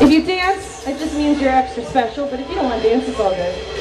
If you dance, it just means you're extra special, but if you don't want to dance, it's all good.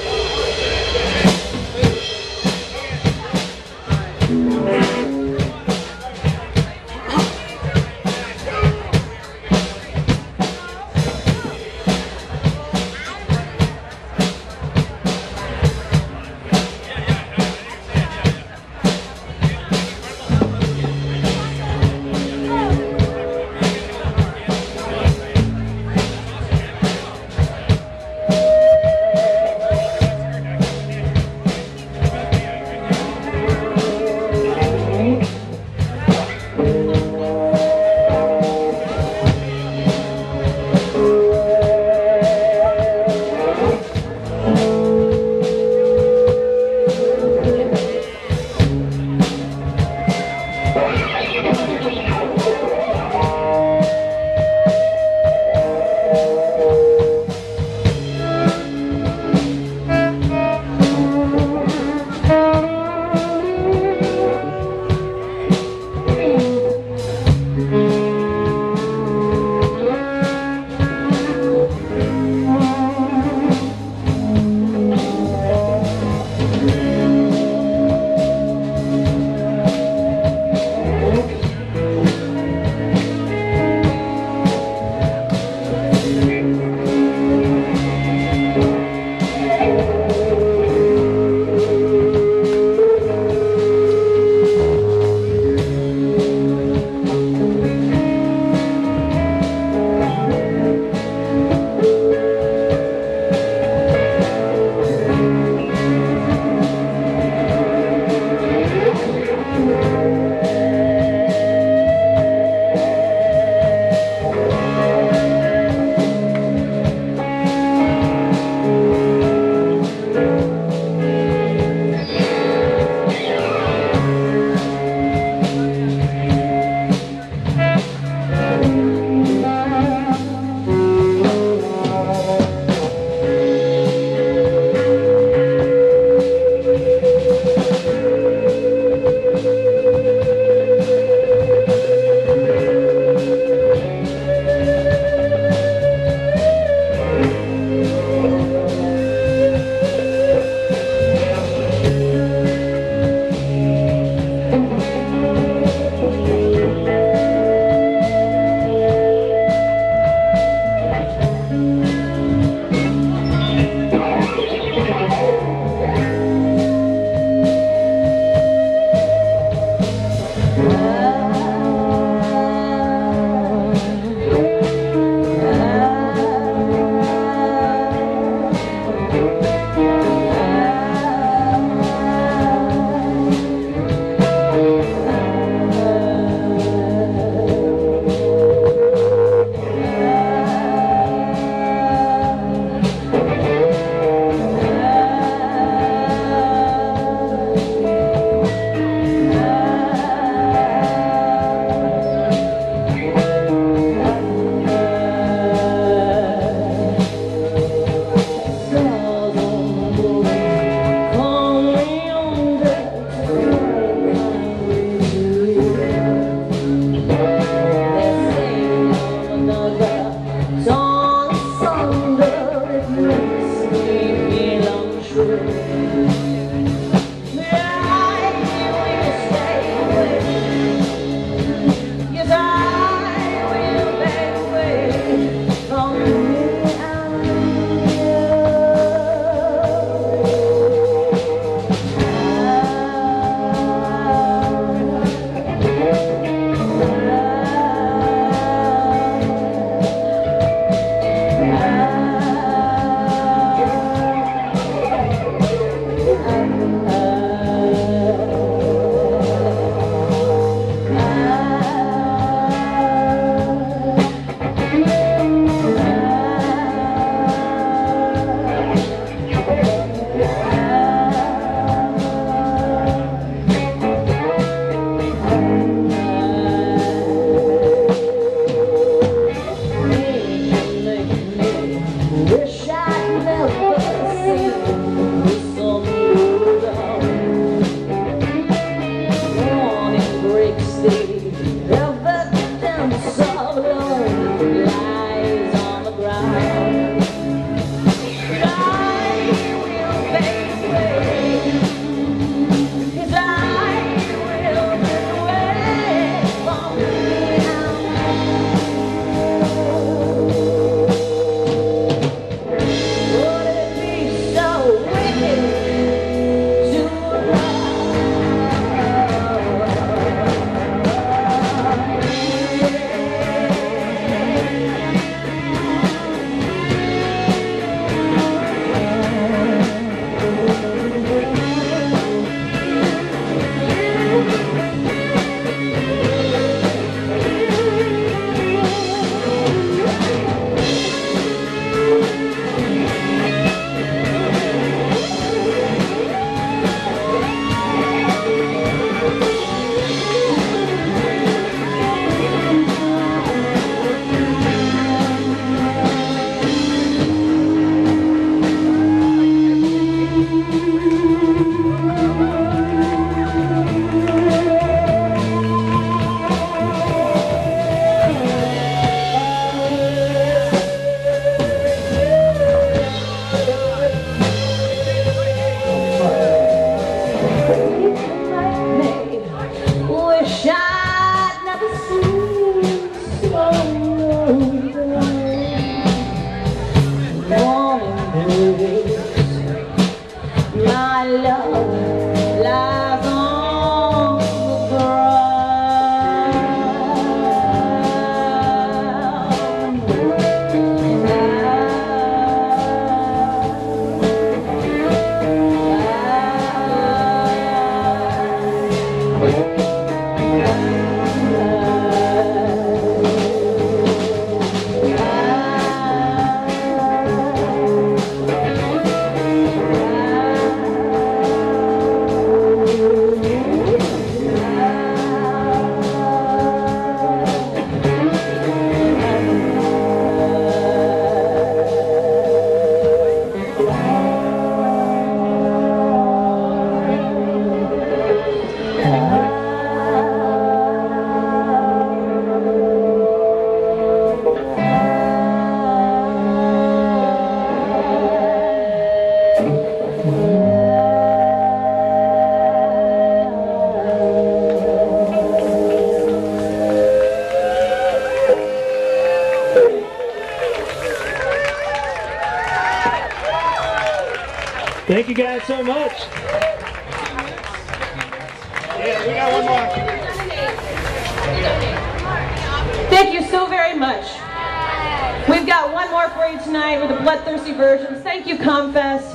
More for you tonight with the Bloodthirsty Virgins. Thank you, Comfest.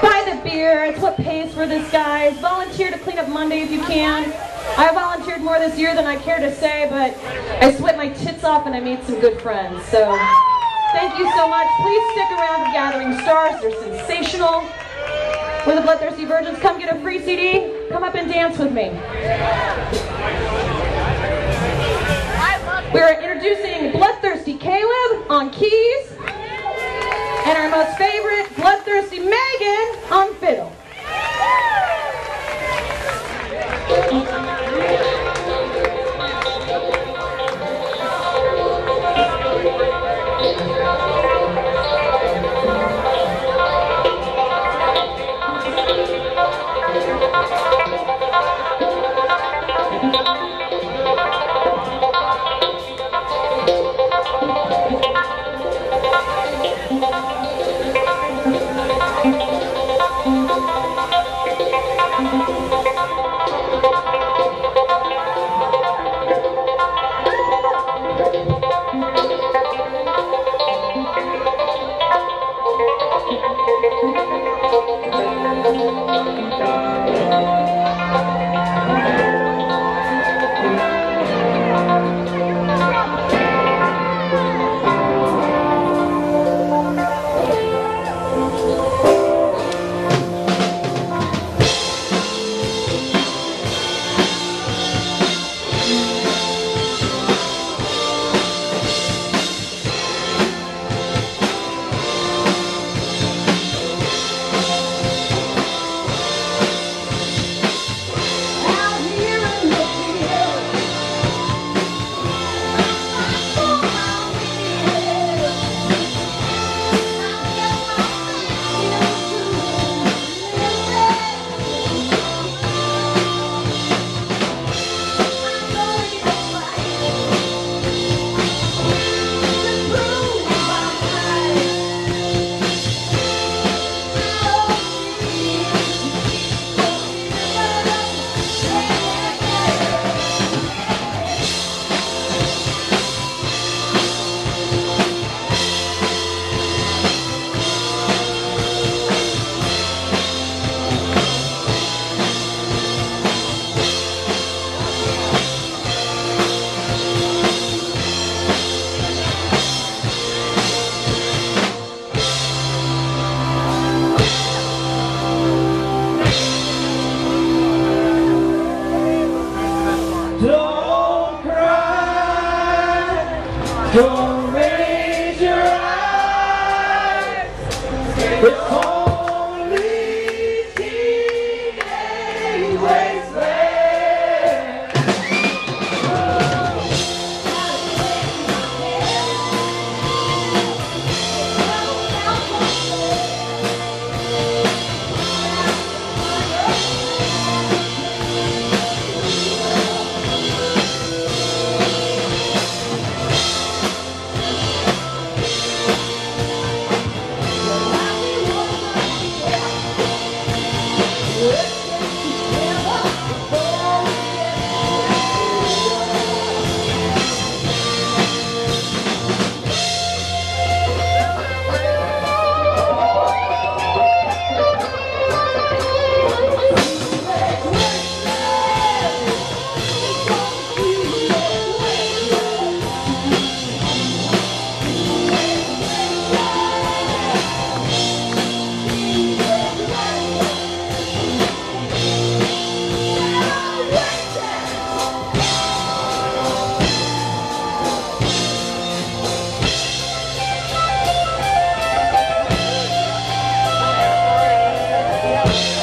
Buy the beer. It's what pays for this, guys. Volunteer to clean up Monday if you can. I volunteered more this year than I care to say, but I sweat my tits off and I made some good friends. So thank you so much. Please stick around for Gathering Stars. They're sensational. With the Bloodthirsty Virgins, come get a free CD. Come up and dance with me. We're introducing Bloodthirsty Caleb on keys and our most favorite, Yeah.